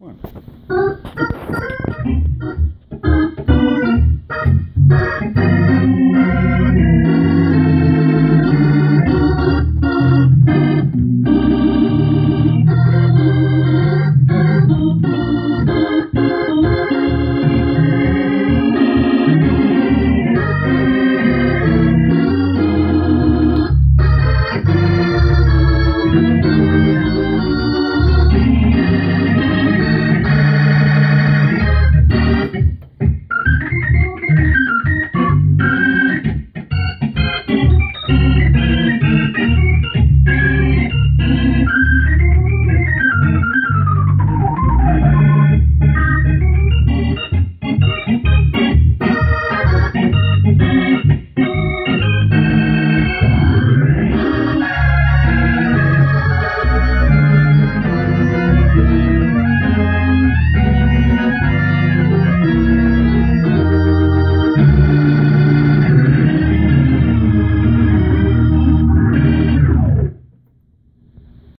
One.